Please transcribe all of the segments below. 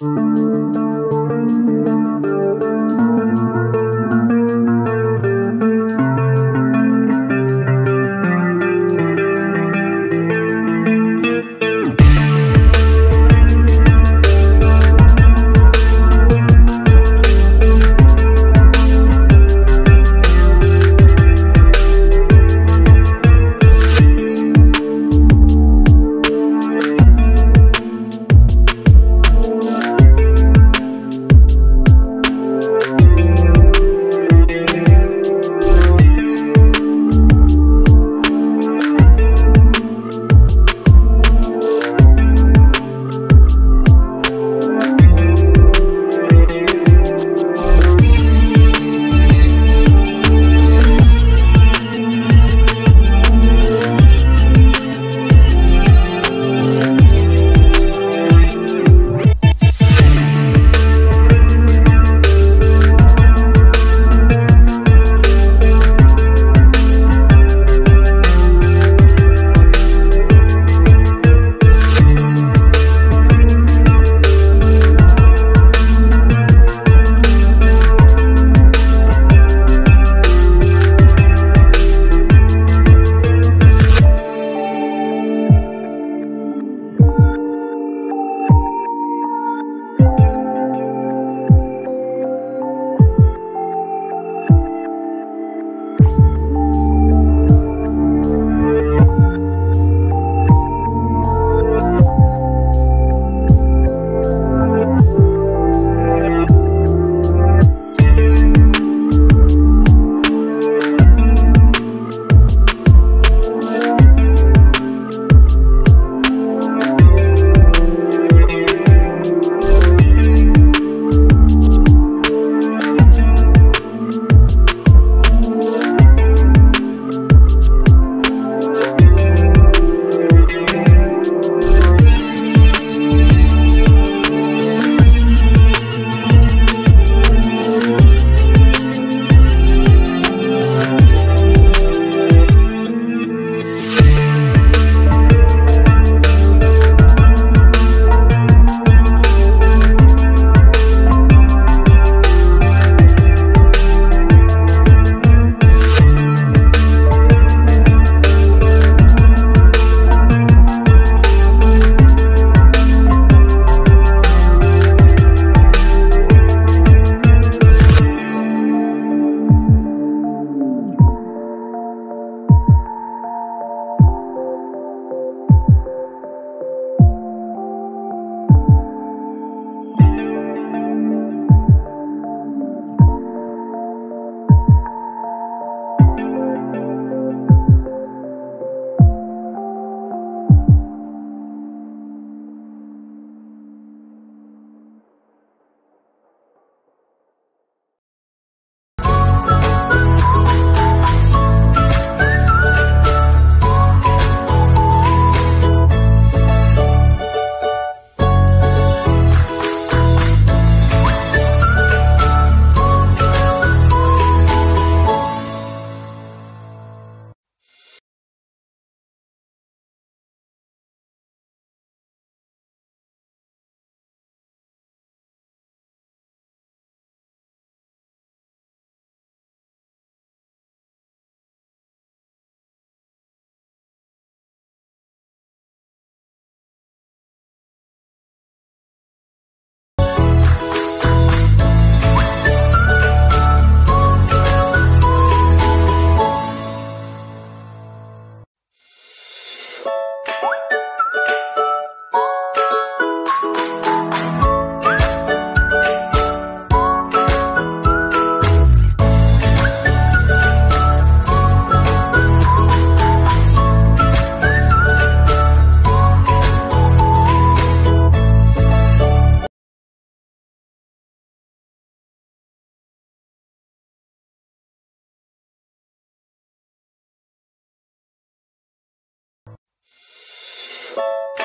Música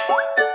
Thank you.